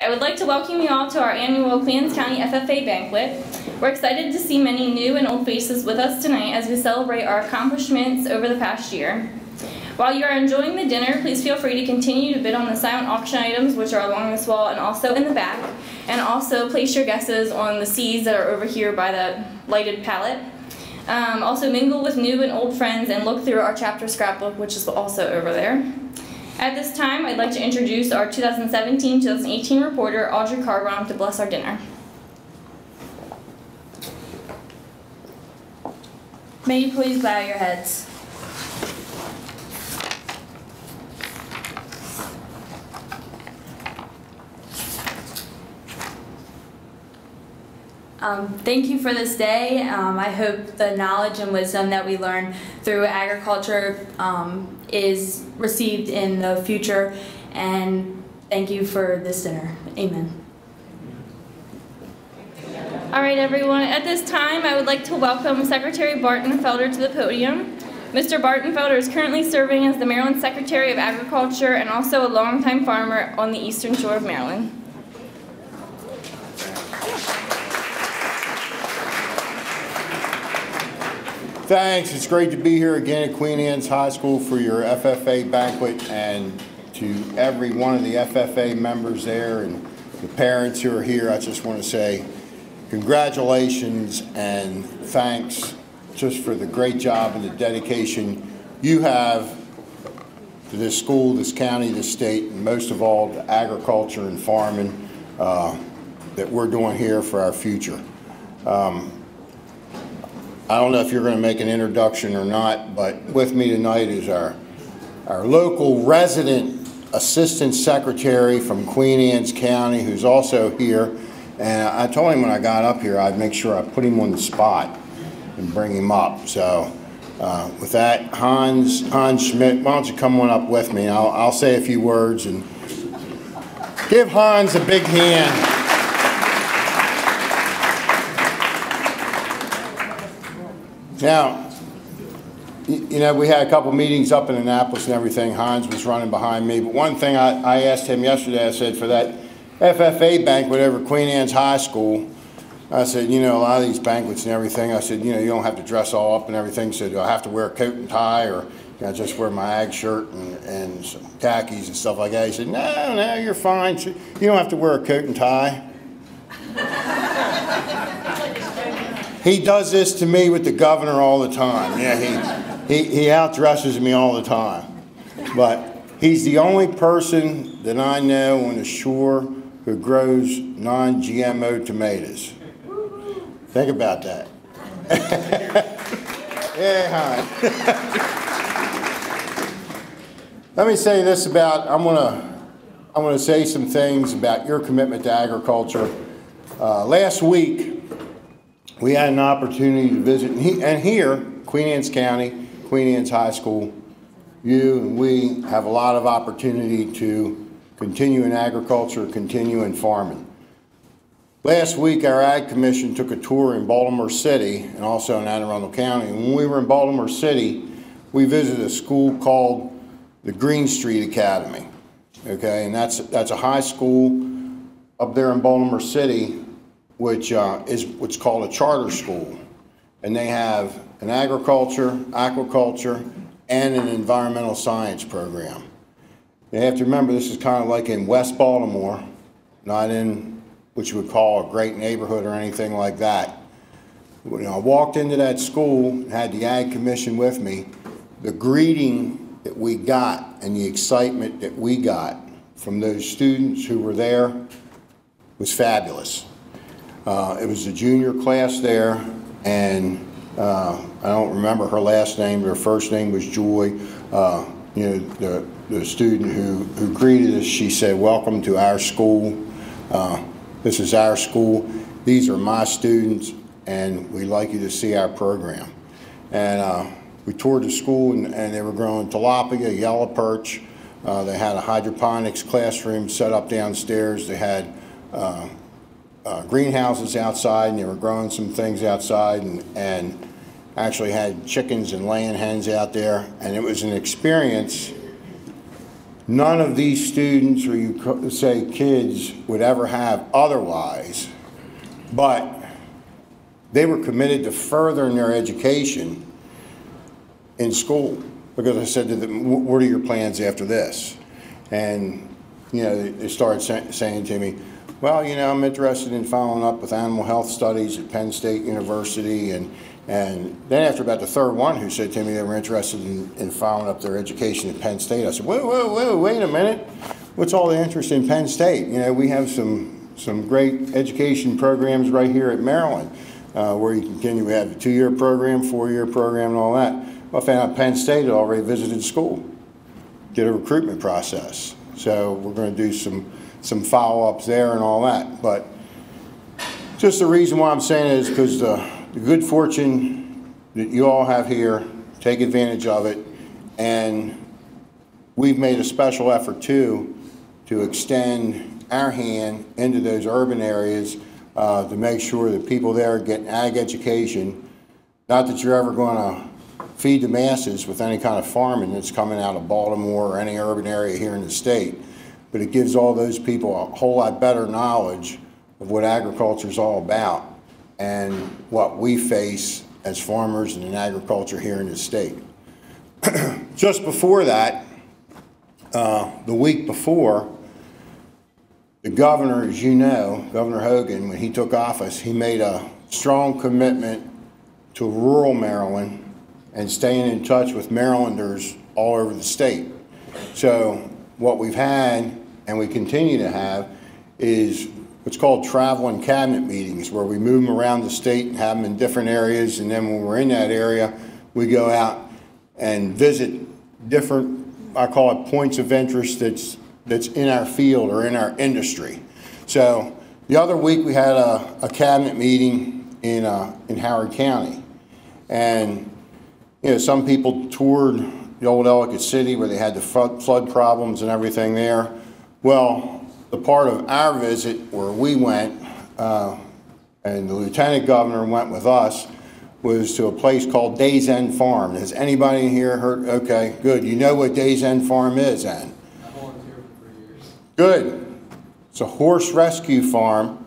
I would like to welcome you all to our annual Queens County FFA banquet. We're excited to see many new and old faces with us tonight as we celebrate our accomplishments over the past year. While you are enjoying the dinner, please feel free to continue to bid on the silent auction items which are along this wall and also in the back. And also place your guesses on the C's that are over here by the lighted palette. Um, also mingle with new and old friends and look through our chapter scrapbook which is also over there. At this time, I'd like to introduce our 2017-2018 reporter, Audrey Carbaum, to bless our dinner. May you please bow your heads. Um, thank you for this day. Um, I hope the knowledge and wisdom that we learn through agriculture um, is received in the future. And thank you for this dinner. Amen. All right, everyone. At this time, I would like to welcome Secretary Bartenfelder to the podium. Mr. Bartenfelder is currently serving as the Maryland Secretary of Agriculture and also a longtime farmer on the eastern shore of Maryland. Thanks. It's great to be here again at Queen Anne's High School for your FFA banquet and to every one of the FFA members there and the parents who are here. I just want to say congratulations and thanks just for the great job and the dedication you have to this school, this county, this state, and most of all to agriculture and farming uh, that we're doing here for our future. Um, I don't know if you're going to make an introduction or not, but with me tonight is our, our local resident assistant secretary from Queen Anne's County who's also here. And I told him when I got up here I'd make sure I put him on the spot and bring him up. So uh, with that, Hans, Hans Schmidt, why don't you come on up with me? I'll, I'll say a few words and give Hans a big hand. Now, you know, we had a couple meetings up in Annapolis and everything. Hans was running behind me. But one thing I, I asked him yesterday, I said, for that FFA banquet over Queen Anne's High School, I said, you know, a lot of these banquets and everything, I said, you know, you don't have to dress all up and everything. So do I have to wear a coat and tie or you know, just wear my ag shirt and, and some khakis and stuff like that? He said, no, no, you're fine. You don't have to wear a coat and tie. He does this to me with the governor all the time. Yeah, he, he, he outdresses me all the time. But he's the only person that I know on the shore who grows non-GMO tomatoes. Think about that. yeah, Let me say this about, I'm gonna, I'm gonna say some things about your commitment to agriculture. Uh, last week, we had an opportunity to visit, and, he, and here, Queen Anne's County, Queen Anne's High School, you and we have a lot of opportunity to continue in agriculture, continue in farming. Last week, our Ag Commission took a tour in Baltimore City and also in Anne Arundel County. And when we were in Baltimore City, we visited a school called the Green Street Academy. Okay, and that's, that's a high school up there in Baltimore City which uh, is what's called a charter school. And they have an agriculture, aquaculture, and an environmental science program. You have to remember this is kind of like in West Baltimore, not in what you would call a great neighborhood or anything like that. When I walked into that school, and had the Ag Commission with me, the greeting that we got and the excitement that we got from those students who were there was fabulous. Uh, it was a junior class there, and uh, I don't remember her last name, her first name was Joy. Uh, you know, the, the student who, who greeted us, she said, welcome to our school. Uh, this is our school. These are my students, and we'd like you to see our program. And uh, we toured the school, and, and, they were growing tilapia, yellow perch. Uh, they had a hydroponics classroom set up downstairs. They had uh, greenhouses outside and they were growing some things outside and, and actually had chickens and laying hens out there. And it was an experience none of these students, or you say kids, would ever have otherwise. But they were committed to furthering their education in school because I said to them, "What are your plans after this?" And you know, they- they started sa- saying to me, "Well, you know, I'm interested in following up with animal health studies at Penn State University." And and then after about the third one, who said to me they were interested in, in following up their education at Penn State, I said, "Whoa, whoa, whoa! Wait a minute! What's all the interest in Penn State? You know, we have some some great education programs right here at Maryland." uh, where you can continue. We have a two-year program, four-year program, and all that. Well, I found out Penn State had already visited school, did a recruitment process. So we're going to do some some follow-ups there and all that. But just the reason why I'm saying it is because the, the good fortune that you all have here, take advantage of it, and we've made a special effort too to extend our hand into those urban areas uh, to make sure that people there get ag education. Not that you're ever going to feed the masses with any kind of farming that's coming out of Baltimore or any urban area here in the state, but it gives all those people a whole lot better knowledge of what agriculture is all about and what we face as farmers and in agriculture here in the state. Just before that, uh, the week before, the governor, as you know, Governor Hogan, when he took office, he made a strong commitment to rural Maryland and staying in touch with Marylanders all over the state. So what we've had, and we continue to have, is what's called travel and cabinet meetings, where we move them around the state and have them in different areas, and then when we're in that area, we go out and visit different, I call it points of interest that's, that's in our field or in our industry. So the other week, we had a, a cabinet meeting in, uh, in Howard County. And, you know, some people toured the old Ellicott City where they had the flood, flood problems and everything there. Well, the part of our visit where we went, uh, and the lieutenant governor went with us, was to a place called Days End Farm. Has anybody here heard? Okay, good. You know what Days End Farm is, then? I volunteered for three years. Good. It's a horse rescue farm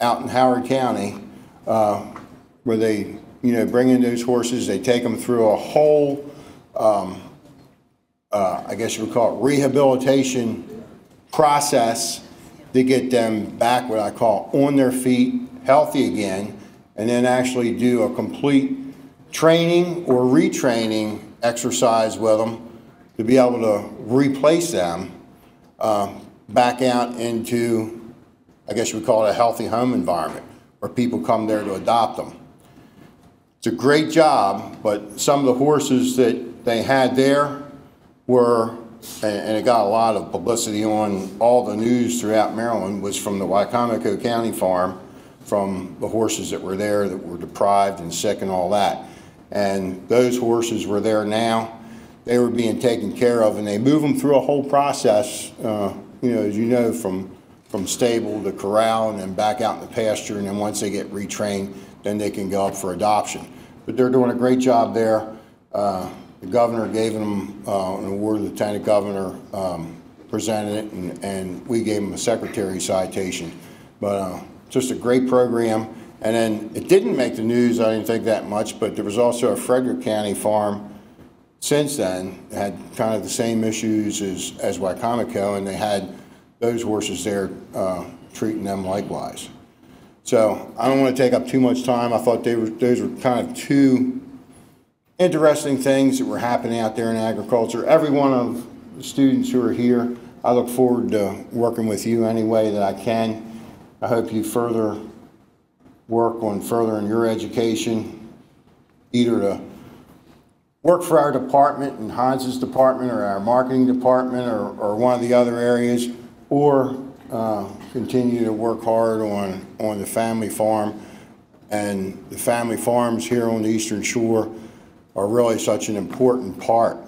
out in Howard County uh, where they, you know, bring in those horses. They take them through a whole, um, uh, I guess you would call it rehabilitation process to get them back, what I call on their feet, healthy again, and then actually do a complete training or retraining exercise with them to be able to replace them uh, back out into, I guess you would call it a healthy home environment where people come there to adopt them. It's a great job, but some of the horses that they had there were, and it got a lot of publicity on all the news throughout Maryland, was from the Wicomico County farm, from the horses that were there that were deprived and sick and all that. And those horses were there now. They were being taken care of, and they move them through a whole process, uh, you know, as you know, from, from stable to corral and then back out in the pasture. And then once they get retrained, then they can go up for adoption. But they're doing a great job there. Uh, the governor gave them uh, an award, the lieutenant governor um, presented it, and, and we gave them a secretary citation. But uh, just a great program. And then it didn't make the news, I didn't think that much, but there was also a Frederick County farm since then had kind of the same issues as, as Wicomico, and they had those horses there uh, treating them likewise. So I don't want to take up too much time. I thought they were, those were kind of two interesting things that were happening out there in agriculture. Every one of the students who are here, I look forward to working with you any way that I can. I hope you further work on furthering your education, either to work for our department and Hans's department or our marketing department or, or one of the other areas, or uh, continue to work hard on, on the family farm. And the family farms here on the Eastern Shore are really such an important part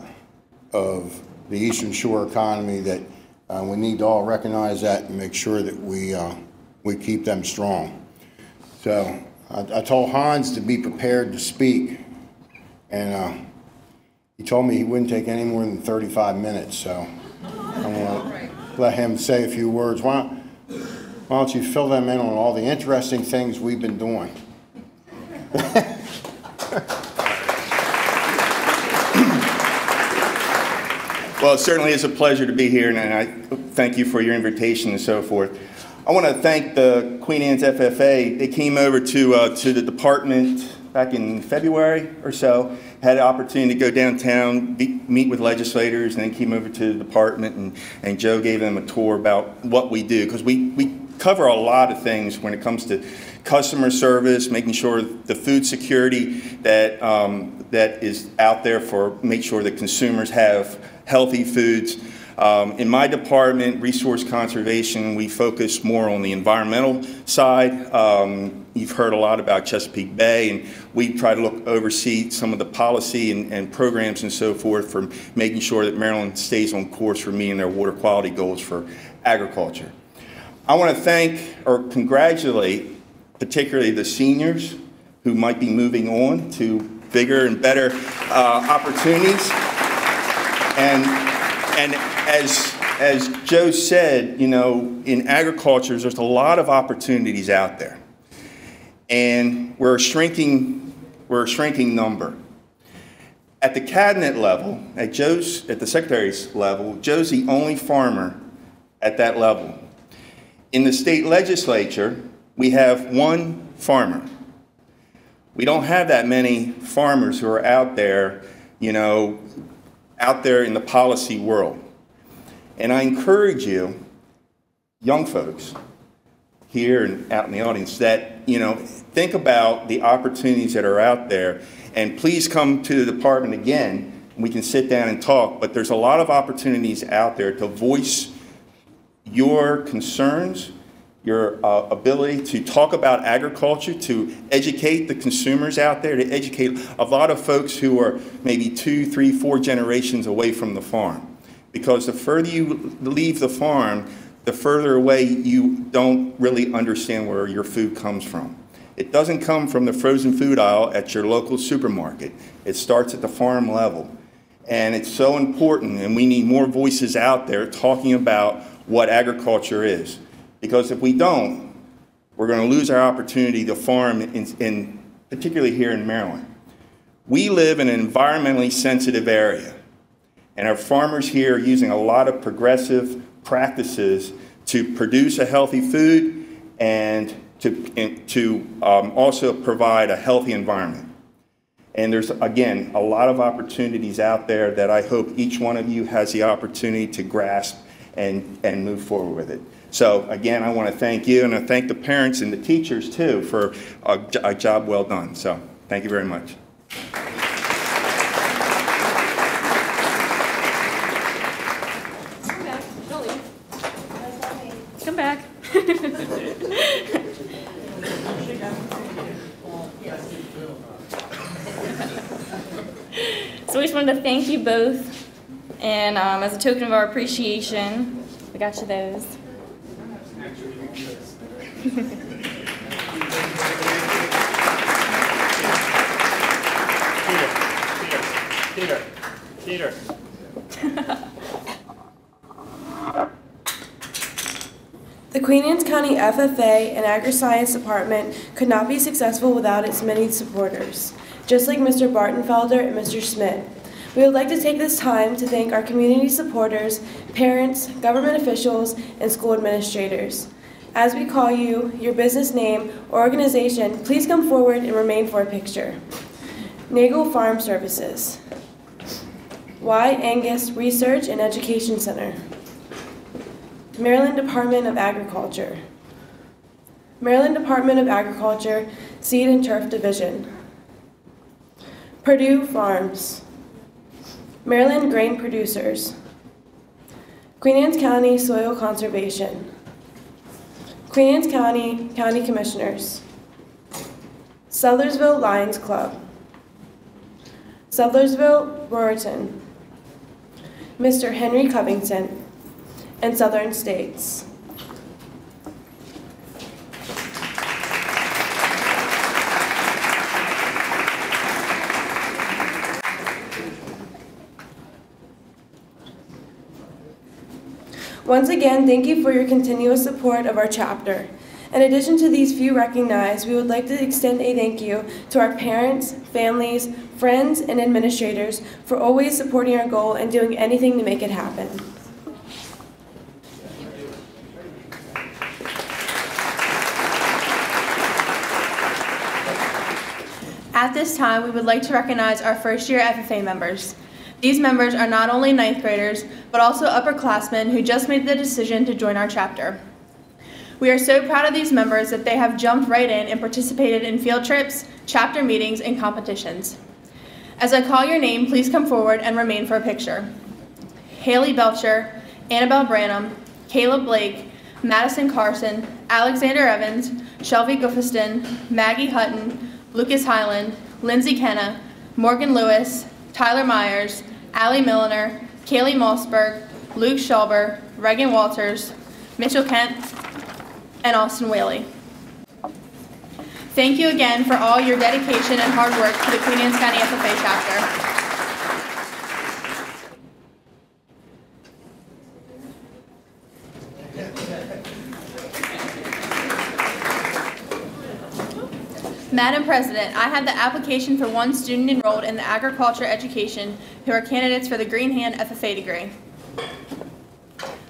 of the Eastern Shore economy that uh, we need to all recognize that and make sure that we, uh, we keep them strong. So I, I told Hans to be prepared to speak, and uh, he told me he wouldn't take any more than 35 minutes, so I'm going to let him say a few words. Why why don't you fill them in on all the interesting things we've been doing? Well, it certainly is a pleasure to be here, and I thank you for your invitation and so forth. I want to thank the Queen Anne's FFA. They came over to, uh, to the department back in February or so, had an opportunity to go downtown, be, meet with legislators, and then came over to the department, and, and Joe gave them a tour about what we do, because we, we cover a lot of things when it comes to customer service, making sure the food security that, um, that is out there for make sure that consumers have healthy foods. Um, in my department, resource conservation, we focus more on the environmental side. Um, you've heard a lot about Chesapeake Bay, and we try to look oversee some of the policy and, and programs and so forth for making sure that Maryland stays on course for meeting their water quality goals for agriculture. I want to thank or congratulate particularly the seniors who might be moving on to bigger and better uh, opportunities. And, and as, as Joe said, you know, in agriculture, there's a lot of opportunities out there. And we're a shrinking, we're a shrinking number. At the cabinet level, at Joe's, at the secretary's level, Joe's the only farmer at that level. In the state legislature, we have one farmer. We don't have that many farmers who are out there, you know, out there in the policy world. And I encourage you, young folks here and out in the audience, that, you know, think about the opportunities that are out there. And please come to the department again. We can sit down and talk. But there's a lot of opportunities out there to voice your concerns, your uh, ability to talk about agriculture, to educate the consumers out there, to educate a lot of folks who are maybe two, three, four generations away from the farm. Because the further you leave the farm, the further away you don't really understand where your food comes from. It doesn't come from the frozen food aisle at your local supermarket. It starts at the farm level. And it's so important, and we need more voices out there talking about what agriculture is. Because if we don't, we're going to lose our opportunity to farm, in, in, particularly here in Maryland. We live in an environmentally sensitive area, and our farmers here are using a lot of progressive practices to produce a healthy food and to, and to um, also provide a healthy environment. And there's, again, a lot of opportunities out there that I hope each one of you has the opportunity to grasp and, and move forward with it. So again, I want to thank you and I thank the parents and the teachers too for a, a job well done. So thank you very much. Come back. Don't leave. Come back. so we just wanted to thank you both. And um, as a token of our appreciation, we got you those. Peter, Peter, Peter. The Queen Anne's County FFA and Agri-Science Department could not be successful without its many supporters, just like Mr. Bartenfelder and Mr. Schmidt. We would like to take this time to thank our community supporters, parents, government officials, and school administrators. As we call you, your business name or organization, please come forward and remain for a picture. Nagel Farm Services. Wye. Angus Research and Education Center. Maryland Department of Agriculture. Maryland Department of Agriculture Seed and Turf Division. Perdue Farms. Maryland Grain Producers. Queen Anne's County Soil Conservation. Queen Anne's County County Commissioners. Sudlersville Lions Club. Sudlersville Ruritan. Mr. Henry Covington and Southern States. Once again, thank you for your continuous support of our chapter. In addition to these few recognized, we would like to extend a thank you to our parents, families, friends, and administrators for always supporting our goal and doing anything to make it happen. At this time, we would like to recognize our first year FFA members. These members are not only ninth graders, but also upperclassmen who just made the decision to join our chapter. We are so proud of these members that they have jumped right in and participated in field trips, chapter meetings, and competitions. As I call your name, please come forward and remain for a picture. Haley Belcher, Annabelle Branham, Caleb Blake, Madison Carson, Alexander Evans, Shelby Guffiston, Maggie Hutton, Lucas Highland, Lindsay Kenna, Morgan Lewis, Tyler Myers, Allie Milliner, Kaylee Mossberg, Luke Schauber, Reagan Walters, Mitchell Kent, and Austin Whaley. Thank you again for all your dedication and hard work to the Queen Anne's County FFA chapter. Madam President, I have the application for one student enrolled in the agriculture education who are candidates for the Green Hand FFA degree.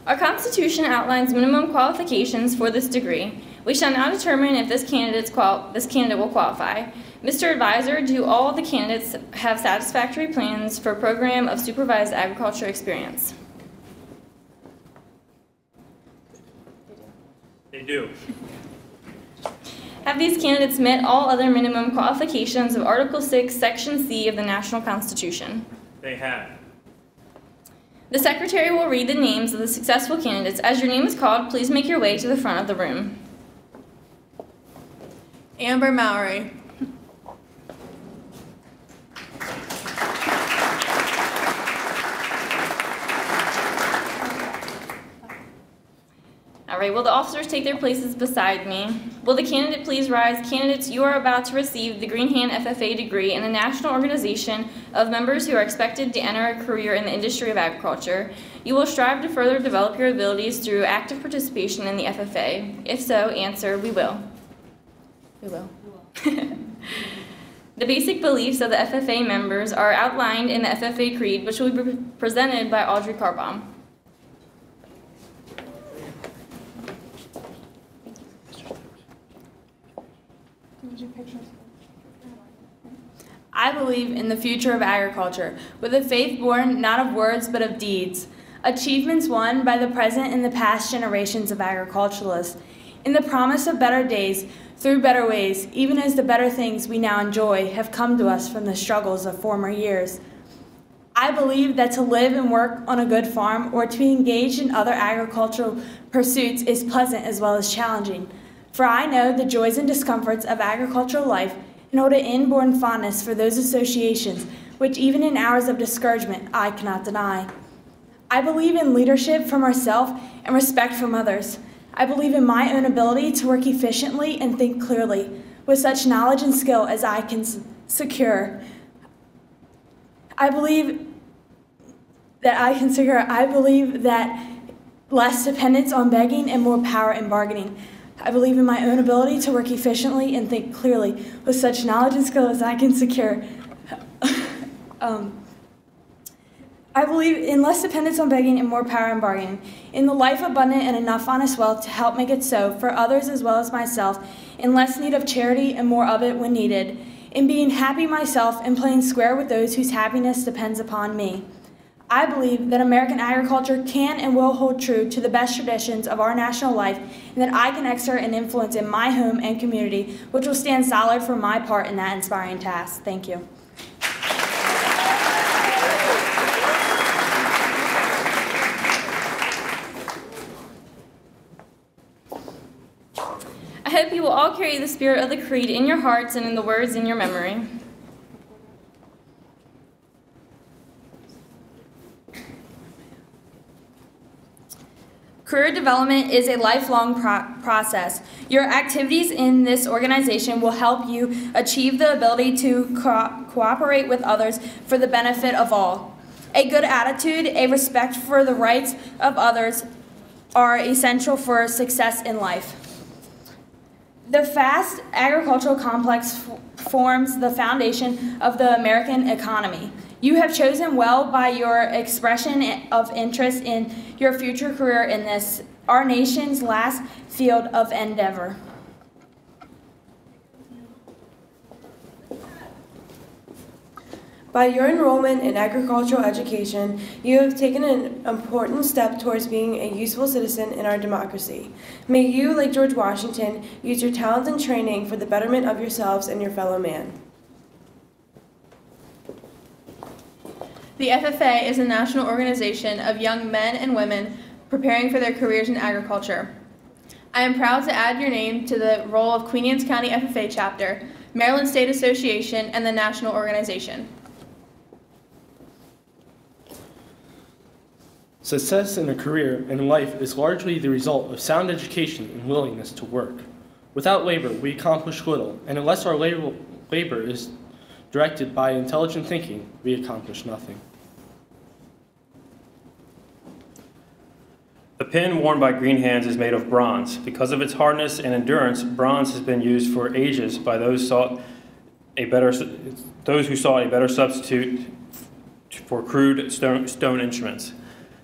Our Constitution outlines minimum qualifications for this degree. We shall now determine if this, this candidate will qualify. Mr. Advisor, do all the candidates have satisfactory plans for a program of supervised agriculture experience? They do. Have these candidates met all other minimum qualifications of Article 6, Section C of the National Constitution? They have. The Secretary will read the names of the successful candidates. As your name is called, please make your way to the front of the room. Amber Mowry. Right, will the officers take their places beside me? Will the candidate please rise? Candidates, you are about to receive the Green Hand FFA degree in the national organization of members who are expected to enter a career in the industry of agriculture. You will strive to further develop your abilities through active participation in the FFA. If so, answer, we will. We will. the basic beliefs of the FFA members are outlined in the FFA Creed, which will be presented by Audrey Carbaum. I believe in the future of agriculture, with a faith born not of words but of deeds. Achievements won by the present and the past generations of agriculturalists. In the promise of better days, through better ways, even as the better things we now enjoy have come to us from the struggles of former years. I believe that to live and work on a good farm or to be engaged in other agricultural pursuits is pleasant as well as challenging. For I know the joys and discomforts of agricultural life and hold an inborn fondness for those associations which, even in hours of discouragement, I cannot deny. I believe in leadership from ourselves and respect from others. I believe in my own ability to work efficiently and think clearly with such knowledge and skill as I can secure. I believe that I can secure. I believe that less dependence on begging and more power in bargaining. I believe in my own ability to work efficiently and think clearly with such knowledge and skill as I can secure. um, I believe in less dependence on begging and more power in bargaining, in the life abundant and enough honest wealth to help make it so for others as well as myself, in less need of charity and more of it when needed, in being happy myself and playing square with those whose happiness depends upon me. I believe that American agriculture can and will hold true to the best traditions of our national life and that I can exert an influence in my home and community, which will stand solid for my part in that inspiring task. Thank you. I hope you will all carry the spirit of the creed in your hearts and in the words in your memory. Career development is a lifelong pro process. Your activities in this organization will help you achieve the ability to co cooperate with others for the benefit of all. A good attitude, a respect for the rights of others, are essential for success in life. The vast agricultural complex forms the foundation of the American economy. You have chosen well by your expression of interest in your future career in this, our nation's last field of endeavor. By your enrollment in agricultural education, you have taken an important step towards being a useful citizen in our democracy. May you, like George Washington, use your talents and training for the betterment of yourselves and your fellow man. The FFA is a national organization of young men and women preparing for their careers in agriculture. I am proud to add your name to the roll of Queen Anne's County FFA chapter, Maryland State Association, and the national organization. Success in a career and life is largely the result of sound education and willingness to work. Without labor, we accomplish little, and unless our labor is directed by intelligent thinking, we accomplish nothing. Pin worn by Green Hands is made of bronze. Because of its hardness and endurance, bronze has been used for ages by those sought a better those who sought a better substitute for crude stone, stone instruments.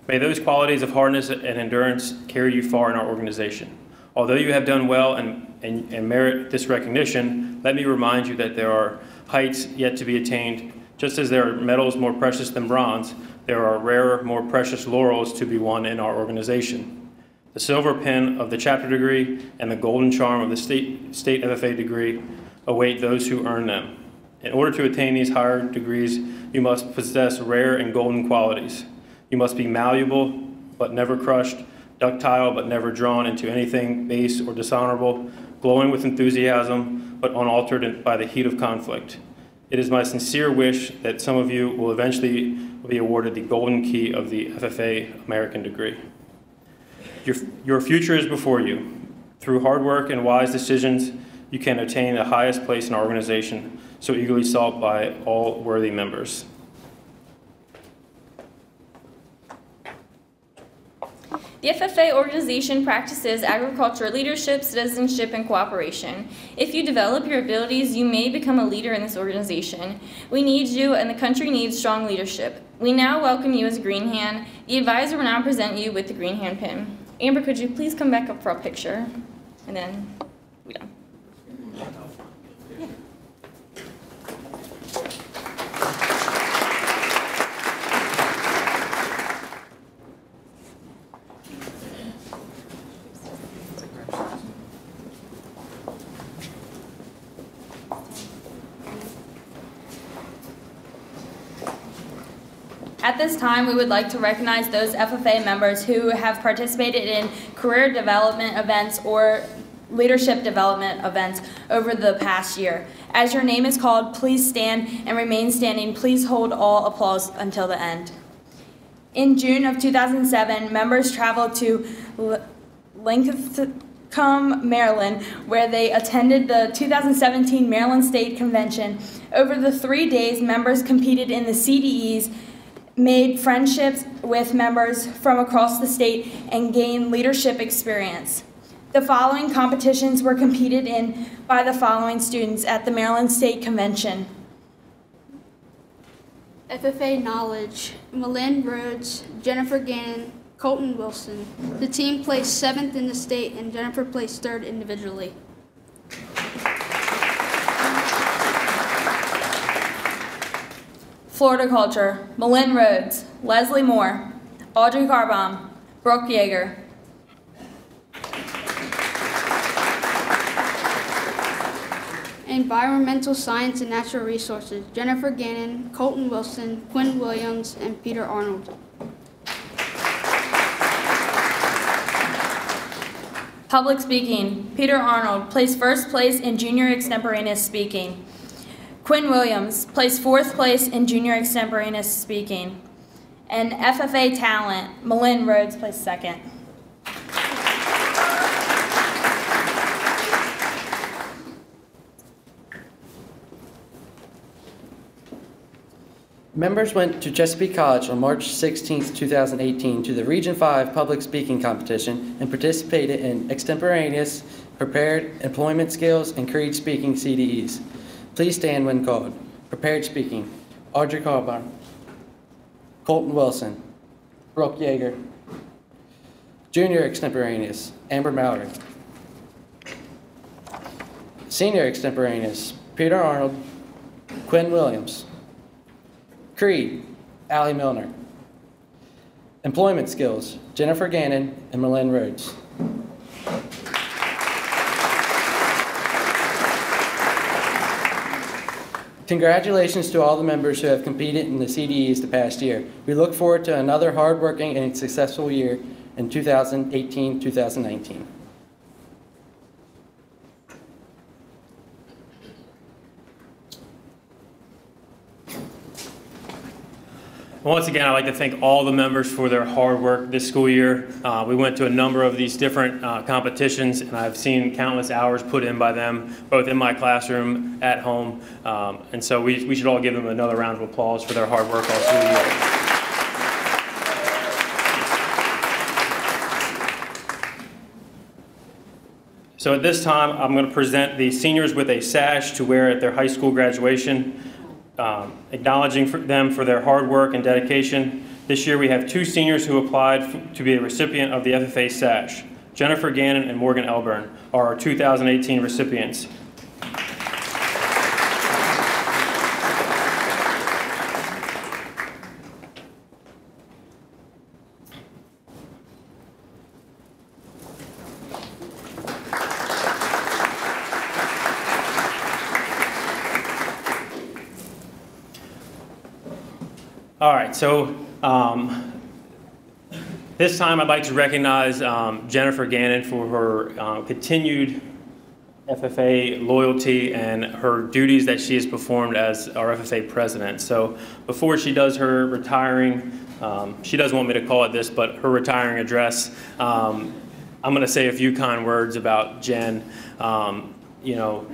May those qualities of hardness and endurance carry you far in our organization. Although you have done well and, and, and, merit this recognition, let me remind you that there are heights yet to be attained. Just as there are metals more precious than bronze, there are rarer, more precious laurels to be won in our organization. The silver pin of the chapter degree and the golden charm of the state, state FFA degree await those who earn them. In order to attain these higher degrees, you must possess rare and golden qualities. You must be malleable, but never crushed, ductile, but never drawn into anything base or dishonorable, glowing with enthusiasm, but unaltered by the heat of conflict. It is my sincere wish that some of you will eventually be awarded the golden key of the FFA American degree. Your, your future is before you. Through hard work and wise decisions, you can attain the highest place in our organization, so eagerly sought by all worthy members. The FFA organization practices agriculture leadership, citizenship, and cooperation. If you develop your abilities, you may become a leader in this organization. We need you, and the country needs strong leadership. We now welcome you as a Green Hand. The advisor will now present you with the Green Hand pin. Amber, could you please come back up for a picture? And then we done. At time, we would like to recognize those FFA members who have participated in career development events or leadership development events over the past year. As your name is called, please stand and remain standing. Please hold all applause until the end. In June of 2007, members traveled to Lincoln, Maryland, where they attended the 2017 Maryland State Convention. Over the three days, members competed in the CDEs made friendships with members from across the state, and gained leadership experience. The following competitions were competed in by the following students at the Maryland State Convention. FFA Knowledge, Malin Rhodes, Jennifer Gannon, Colton Wilson. The team placed seventh in the state and Jennifer placed third individually. Floriculture, Malin Rhodes, Leslie Moore, Audrey Carbaum, Brooke Yeager. Environmental Science and Natural Resources, Jennifer Gannon, Colton Wilson, Quinn Williams, and Peter Arnold. Public Speaking, Peter Arnold placed first place in Junior Extemporaneous Speaking. Quinn Williams placed fourth place in junior extemporaneous speaking. And FFA talent, Malin Rhodes placed second. Members went to Chesapeake College on March 16, 2018 to the Region 5 Public Speaking Competition and participated in extemporaneous, prepared employment skills, and creed speaking CDEs. Please stand when called. Prepared speaking, Audrey Carbaum, Colton Wilson, Brooke Yeager. Junior extemporaneous, Amber Mallory. Senior extemporaneous, Peter Arnold, Quinn Williams. Creed, Allie Milner. Employment skills, Jennifer Gannon and Malin Rhodes. Congratulations to all the members who have competed in the CDEs the past year. We look forward to another hardworking and successful year in 2018-2019. Once again, I'd like to thank all the members for their hard work this school year. Uh, we went to a number of these different uh, competitions, and I've seen countless hours put in by them, both in my classroom, at home. Um, and so we, we should all give them another round of applause for their hard work all school year. So at this time, I'm going to present the seniors with a sash to wear at their high school graduation um, acknowledging for them for their hard work and dedication. This year we have two seniors who applied to be a recipient of the FFA SASH. Jennifer Gannon and Morgan Elburn are our 2018 recipients. All right, so um, this time I'd like to recognize um, Jennifer Gannon for her uh, continued FFA loyalty and her duties that she has performed as our FFA president. So before she does her retiring, um, she doesn't want me to call it this, but her retiring address, um, I'm going to say a few kind words about Jen. Um, you know,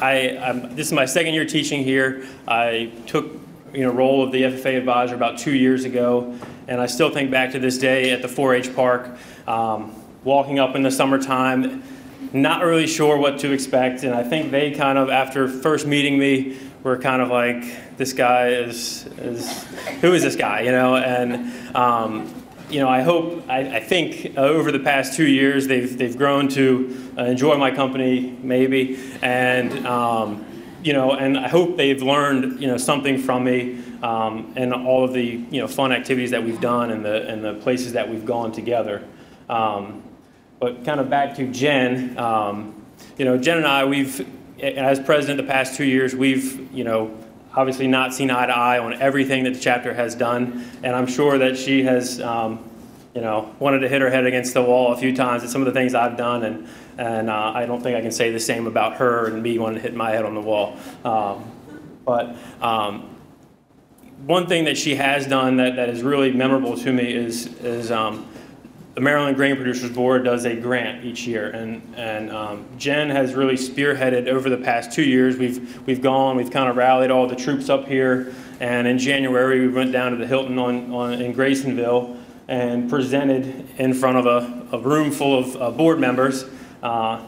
I, I'm, this is my second year teaching here. I took you know, role of the FFA advisor about two years ago, and I still think back to this day at the 4-H park, um, walking up in the summertime, not really sure what to expect, and I think they kind of, after first meeting me, were kind of like, this guy is, is who is this guy, you know, and um, you know, I hope, I, I think uh, over the past two years, they've, they've grown to uh, enjoy my company, maybe, and um, you know, and I hope they've learned, you know, something from me um, and all of the, you know, fun activities that we've done and the, and the places that we've gone together. Um, but kind of back to Jen, um, you know, Jen and I, we've, as president the past two years, we've, you know, obviously not seen eye to eye on everything that the chapter has done. And I'm sure that she has, um, you know, wanted to hit her head against the wall a few times at some of the things I've done. And, and uh, I don't think I can say the same about her and me wanting to hit my head on the wall. Um, but um, one thing that she has done that, that is really memorable to me is, is um, the Maryland Grain Producers Board does a grant each year, and, and um, Jen has really spearheaded over the past two years. We've, we've gone, we've kind of rallied all the troops up here, and in January we went down to the Hilton on, on, in Grasonville and presented in front of a, a room full of uh, board members uh,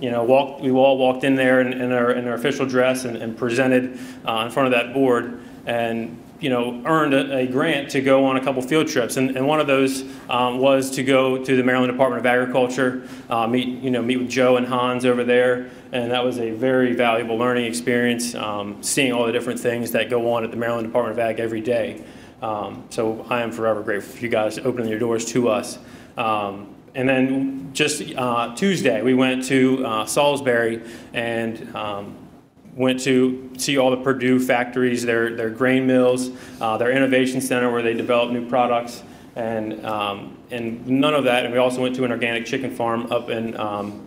you know, walked, we all walked in there in, in, our, in our official dress and, and presented uh, in front of that board and, you know, earned a, a, grant to go on a couple field trips. And, and one of those um, was to go to the Maryland Department of Agriculture, uh, meet, you know, meet with Joe and Hans over there. And that was a very valuable learning experience, um, seeing all the different things that go on at the Maryland Department of Ag every day. Um, so I am forever grateful for you guys opening your doors to us. Um, and then just uh, Tuesday, we went to uh, Salisbury and um, went to see all the Perdue factories, their, their grain mills, uh, their innovation center where they develop new products, and, um, and none of that. And we also went to an organic chicken farm up in um,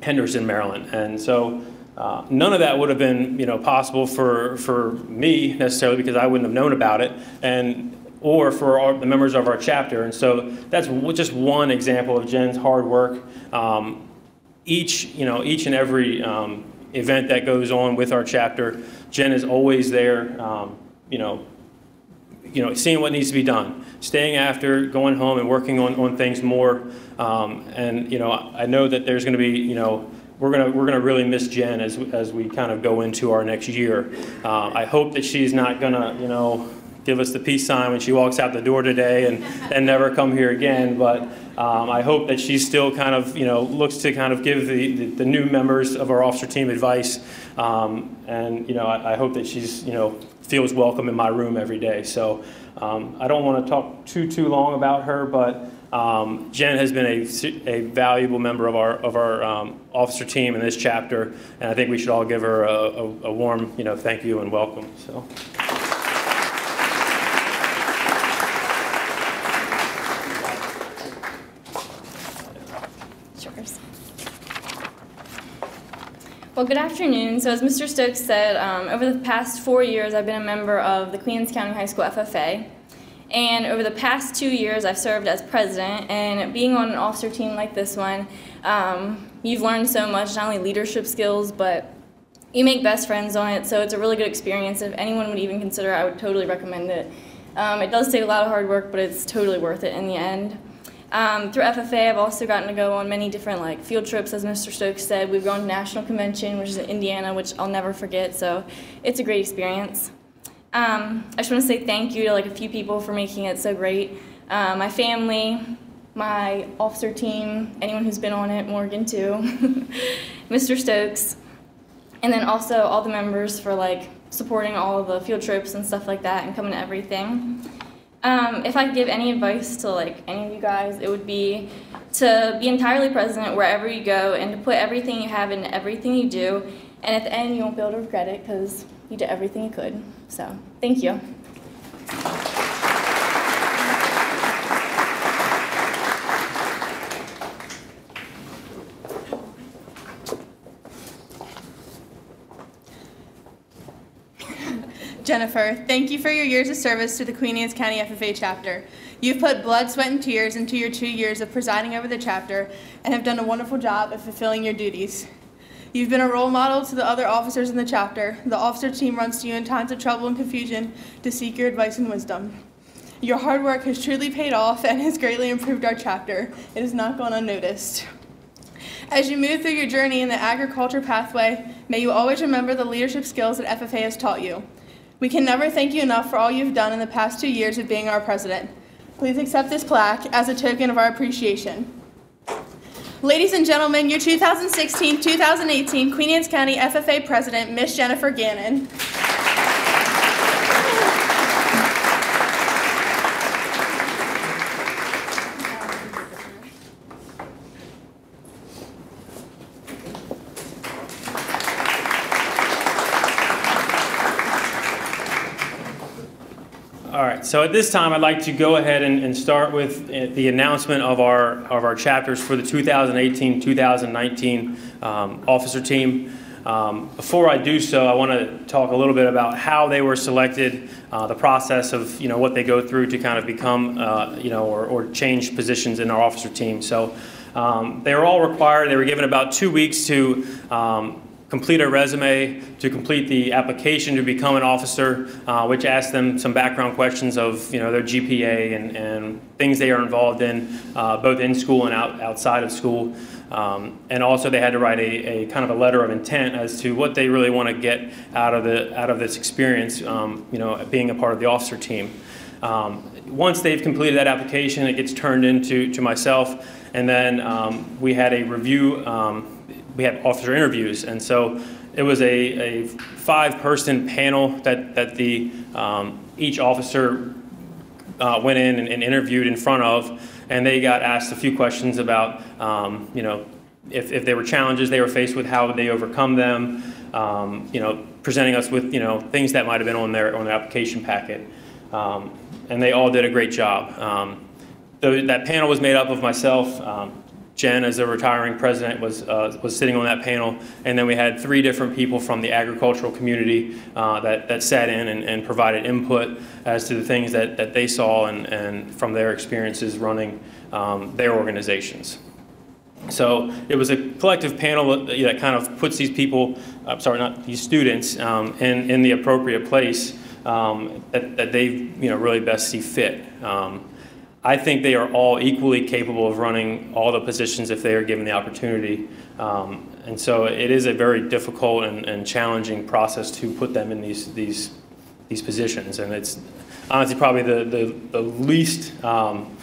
Henderson, Maryland. And so uh, none of that would have been you know, possible for, for me necessarily because I wouldn't have known about it. And or for our, the members of our chapter. And so that's just one example of Jen's hard work. Um, each, you know, each and every um, event that goes on with our chapter, Jen is always there, um, you know, you know, seeing what needs to be done, staying after, going home and working on, on things more. Um, and, you know, I know that there's going to be, you know, we're going to we're to really miss Jen as, as we kind of go into our next year. Uh, I hope that she's not going to, you know, give us the peace sign when she walks out the door today and, and never come here again. But um, I hope that she still kind of, you know, looks to kind of give the, the, the new members of our officer team advice. Um, and, you know, I, I, hope that she's, you know, feels welcome in my room every day. So um, I don't want to talk too, too long about her, but um, Jen has been a, a valuable member of our, of our um, officer team in this chapter. And I think we should all give her a, a, a warm, you know, thank you and welcome. So. Well, good afternoon. So, as Mr. Stokes said, um, over the past four years, I've been a member of the Queen Anne's County High School FFA. And over the past two years, I've served as president. And being on an officer team like this one, um, you've learned so much, not only leadership skills, but you make best friends on it. So, it's a really good experience. If anyone would even consider, I would totally recommend it. Um, it does take a lot of hard work, but it's totally worth it in the end. Um, through FFA, I've also gotten to go on many different like field trips, as Mr. Stokes said. We've gone to National Convention, which is in Indiana, which I'll never forget. So it's a great experience. Um, I just want to say thank you to like a few people for making it so great. Uh, my family, my officer team, anyone who's been on it, Morgan too, Mr. Stokes, and then also all the members for like supporting all of the field trips and stuff like that and coming to everything. Um, if I could give any advice to like any of you guys, it would be to be entirely present wherever you go and to put everything you have into everything you do. And at the end, you won't be able to regret it because you did everything you could. So, thank you. Jennifer, thank you for your years of service to the Queen Anne's County FFA chapter. You've put blood, sweat, and tears into your two years of presiding over the chapter and have done a wonderful job of fulfilling your duties. You've been a role model to the other officers in the chapter. The officer team runs to you in times of trouble and confusion to seek your advice and wisdom. Your hard work has truly paid off and has greatly improved our chapter. It has not gone unnoticed. As you move through your journey in the agriculture pathway, may you always remember the leadership skills that FFA has taught you. We can never thank you enough for all you've done in the past two years of being our president. Please accept this plaque as a token of our appreciation. Ladies and gentlemen, your 2016-2018 Queen Anne's County FFA President, Miss Jennifer Gannon. So at this time, I'd like to go ahead and, and start with uh, the announcement of our, of our chapters for the 2018-2019 um, officer team. Um, before I do so, I want to talk a little bit about how they were selected, uh, the process of you know what they go through to kind of become uh, you know or, or, change positions in our officer team. So um, they were all required. They were given about two weeks to um, complete a resume, to complete the application to become an officer, uh, which asks them some background questions of you know their GPA and, and things they are involved in, uh, both in school and out, outside of school. Um, and also they had to write a, a, kind of a letter of intent as to what they really want to get out of the out of this experience, um, you know, being a part of the officer team. Um, once they've completed that application, it gets turned into to myself, and then um, we had a review um, we had officer interviews, and so it was a, a five-person panel that that the um, each officer uh, went in and, and, interviewed in front of, and they got asked a few questions about um, you know if, if there were challenges they were faced with, how would they overcome them, um, you know, presenting us with you know things that might have been on their on their application packet, um, and they all did a great job. Um, the, that panel was made up of myself. Jen, as a retiring president, was, uh, was sitting on that panel. And then we had three different people from the agricultural community uh, that, that sat in and, and provided input as to the things that, that they saw and, and from their experiences running um, their organizations. So it was a collective panel that kind of puts these people, I'm sorry, not these students, um, in, in the appropriate place um, that, that they you know really best see fit. Um, I think they are all equally capable of running all the positions if they are given the opportunity. Um, and so it is a very difficult and, and challenging process to put them in these these these positions. And it's honestly probably the the, the least um,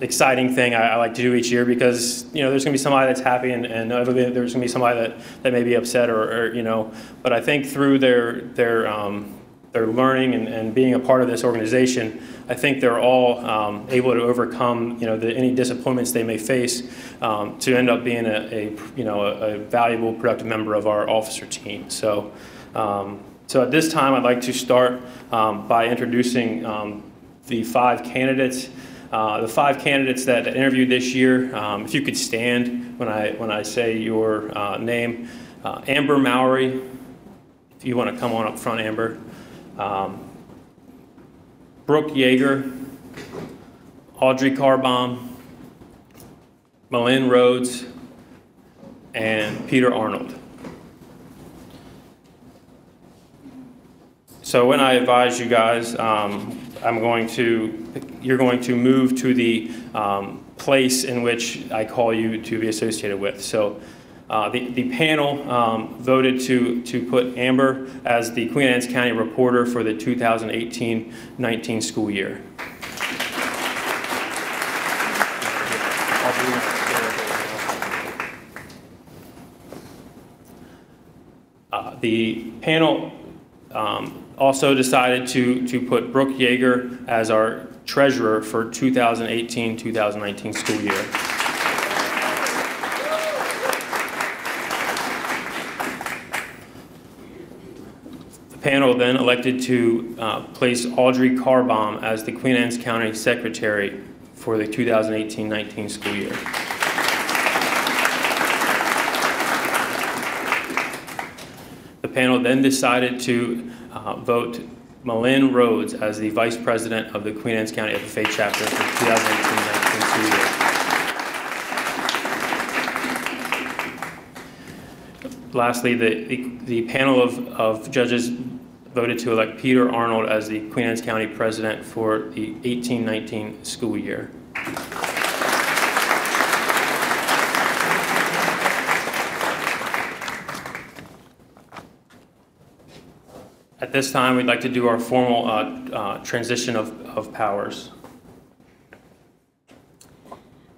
exciting thing I, I, like to do each year because you know there's going to be somebody that's happy and, and there's going to be somebody that, that may be upset or, or you know. But I think through their their um, their learning and, and being a part of this organization, I think they're all um, able to overcome you know the, any disappointments they may face um, to end up being a, a you know a, a, valuable, productive member of our officer team. So. Um, so at this time, I'd like to start um, by introducing um, the five candidates. Uh, the five candidates that, that interviewed this year, um, if you could stand when I, when I say your uh, name. Uh, Amber Mowry, if you want to come on up front, Amber. Um, Brooke Yeager, Audrey Carbaum, Malin Rhodes, and Peter Arnold. So when I advise you guys, um, I'm going to, you're going to move to the um, place in which I call you to be associated with. So uh, the, the panel um, voted to, to put Amber as the Queen Anne's County reporter for the 2018-19 school year. Uh, the panel um, also decided to, to put Brooke Yeager as our treasurer for 2018-2019 school year. Panel then elected to uh, place Audrey Carbaum as the Queen Anne's County Secretary for the 2018-19 school year. The panel then decided to uh, vote Malin Rhodes as the Vice President of the Queen Anne's County FFA chapter for 2018-19 school year. Lastly, the, the, the panel of, of judges voted to elect Peter Arnold as the Queen Anne's County President for the 18-19 school year. At this time, we'd like to do our formal uh, uh, transition of, of powers.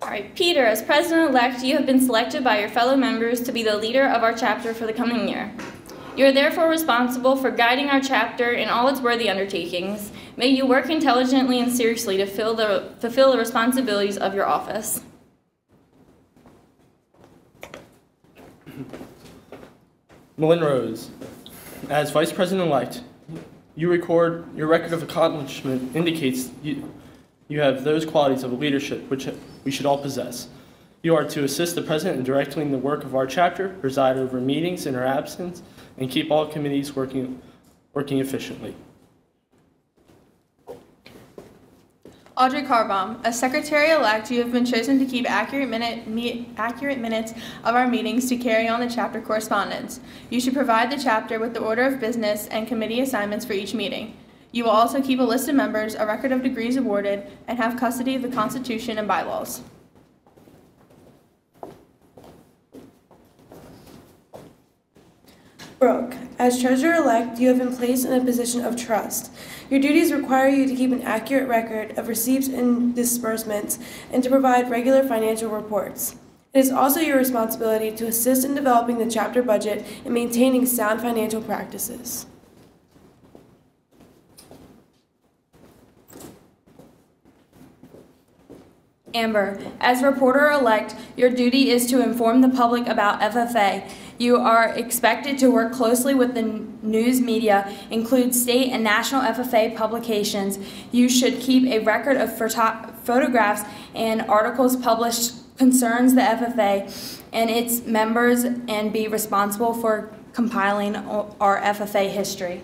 All right, Peter, as president-elect, you have been selected by your fellow members to be the leader of our chapter for the coming year. You are therefore responsible for guiding our chapter in all its worthy undertakings. May you work intelligently and seriously to the, fulfill the responsibilities of your office. Malin Rhodes. As Vice President-elect, you record your record of accomplishment indicates you, you have those qualities of leadership which we should all possess. You are to assist the President in directing the work of our chapter, preside over meetings in her absence, and keep all committees working, working efficiently. Audrey Carbaum, as Secretary-elect, you have been chosen to keep accurate, minute, accurate minutes of our meetings to carry on the chapter correspondence. You should provide the chapter with the order of business and committee assignments for each meeting. You will also keep a list of members, a record of degrees awarded, and have custody of the Constitution and bylaws. Brooke, as treasurer-elect, you have been placed in a position of trust. Your duties require you to keep an accurate record of receipts and disbursements and to provide regular financial reports. It is also your responsibility to assist in developing the chapter budget and maintaining sound financial practices. Amber, as reporter-elect, your duty is to inform the public about FFA. You are expected to work closely with the news media, include state and national FFA publications. You should keep a record of photographs and articles published concerns the FFA and its members and be responsible for compiling our FFA history.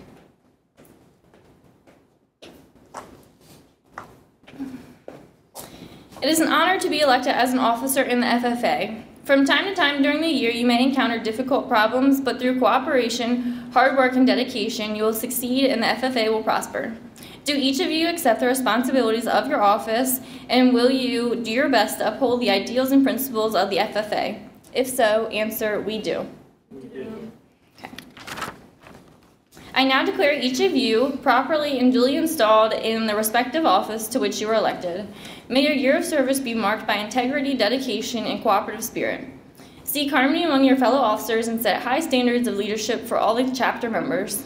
It is an honor to be elected as an officer in the FFA. From time to time during the year, you may encounter difficult problems, but through cooperation, hard work, and dedication, you will succeed and the FFA will prosper. Do each of you accept the responsibilities of your office, and will you do your best to uphold the ideals and principles of the FFA? If so, answer, we do. I now declare each of you properly and duly installed in the respective office to which you were elected. May your year of service be marked by integrity, dedication, and cooperative spirit. Seek harmony among your fellow officers and set high standards of leadership for all the chapter members.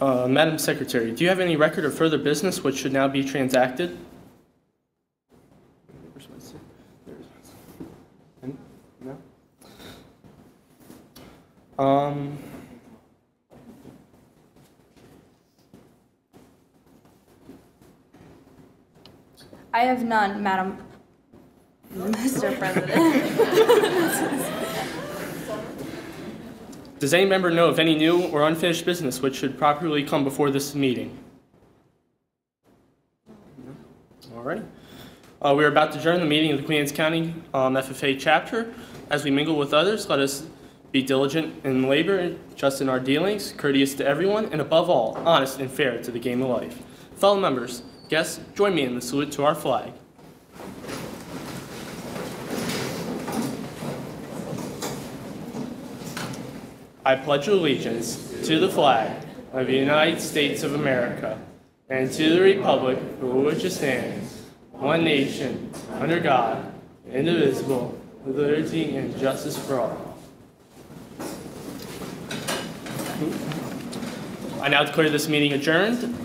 Uh, Madam Secretary, do you have any record of further business which should now be transacted? No? Um, I have none, Madam Mr. President. Does any member know of any new or unfinished business which should properly come before this meeting? All right. Uh, we are about to adjourn the meeting of the Queen Anne's County um, FFA chapter. As we mingle with others, let us be diligent in labor, and just in our dealings, courteous to everyone, and above all, honest and fair to the game of life. Fellow members, guests, join me in the salute to our flag. I pledge allegiance to the flag of the United States of America and to the republic for which it stands, one nation, under God, indivisible, with liberty and justice for all. I now declare this meeting adjourned.